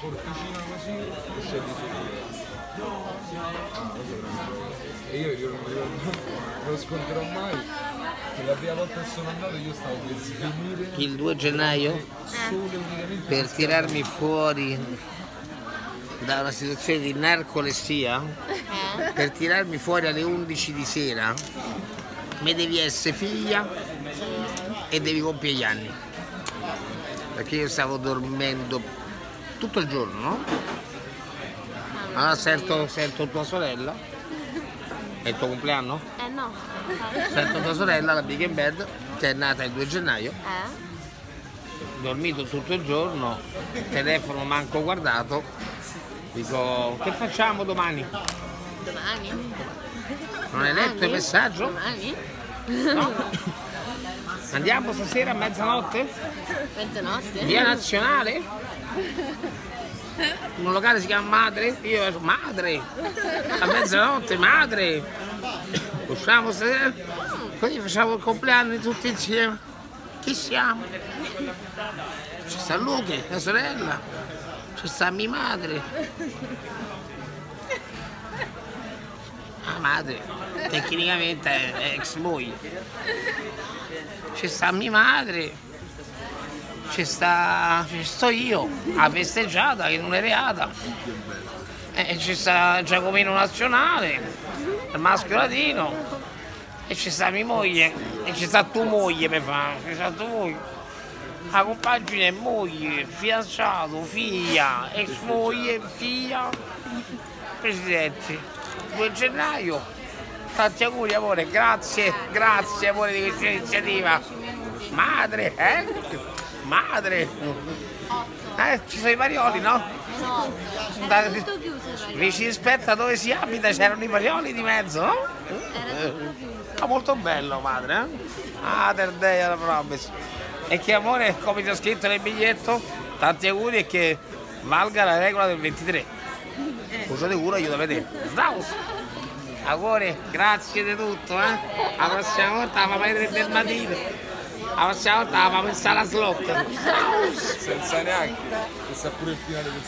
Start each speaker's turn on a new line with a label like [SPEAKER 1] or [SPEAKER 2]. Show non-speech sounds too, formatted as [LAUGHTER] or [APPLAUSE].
[SPEAKER 1] porticina così e scendi su di lei. E io, io non, io non lo sconterò mai. Che la prima volta che sono andato io stavo per svenire
[SPEAKER 2] Il 2 gennaio per tirarmi fuori da una situazione di narcolessia,
[SPEAKER 3] Eh?
[SPEAKER 2] per tirarmi fuori alle 11 di sera, mi devi essere figlia e devi compiere gli anni. Perché io stavo dormendo tutto il giorno, no? Allora sento, sento tua sorella, è il tuo compleanno?
[SPEAKER 3] Eh no.
[SPEAKER 2] Sento tua sorella, la Big in Bed, che è nata il 2 gennaio,
[SPEAKER 3] Eh?
[SPEAKER 2] dormito tutto il giorno, telefono manco guardato, dico che facciamo domani?
[SPEAKER 3] Domani?
[SPEAKER 2] Non hai letto il messaggio?
[SPEAKER 3] Domani?
[SPEAKER 2] No? [LAUGHS] Andiamo stasera a mezzanotte?
[SPEAKER 3] Mezzanotte?
[SPEAKER 2] Via Nazionale? In un locale si chiama Madre? Io ero Madre! A mezzanotte, Madre! Usciamo stasera? Così facciamo il compleanno tutti insieme. Chi siamo? Ci sta Luca, la sorella, ci sta mia madre. Madre, tecnicamente è ex moglie. Ci sta mia madre, ci sta. ci sto io, a festeggiata che non è reata. E ci sta Giacomino Nazionale, il maschio latino, e ci sta mia moglie, e ci sta tua moglie mi fa, ci sta tua moglie. La compagine è moglie, fidanzato, figlia, ex moglie, figlia, presidente. 2 gennaio, tanti auguri amore, grazie, grazie amore di questa iniziativa. Madre, eh? Madre. Eh, ci sono i marioli, no?
[SPEAKER 3] No. Era tutto chiuso raio.
[SPEAKER 2] Vicini aspetta dove si abita, c'erano i marioli di mezzo, no?
[SPEAKER 3] Era tutto chiuso.
[SPEAKER 2] Ah, molto bello madre, eh? Ah, del day alla promise. E che amore, come ti ho scritto nel biglietto, tanti auguri e che valga la regola del 23. Cosa di cura io da vedere. Staus! Auguri, grazie di tutto, eh? La prossima volta la alle 3 del mattino. La prossima volta la mamma in sala slot.
[SPEAKER 1] Senza neanche. E sa pure il finale del